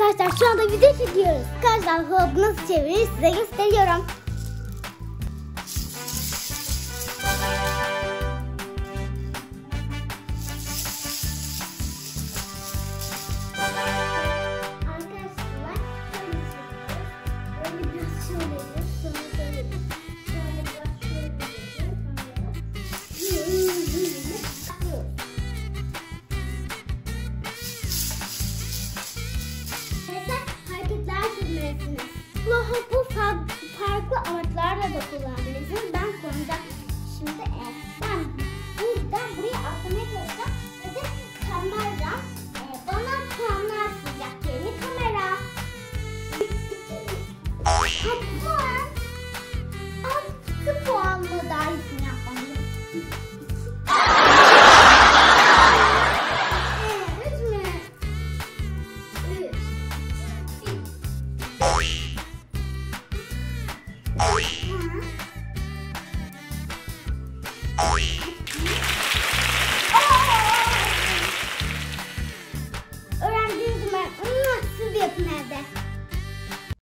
Arkadaşlar şu anda video çekiyoruz. Arkadaşlar hop nasıl çevirir size gösteriyorum. Arkadaşlar böyle çekiyoruz. Şey böyle biraz şöyle sonra business. Oi.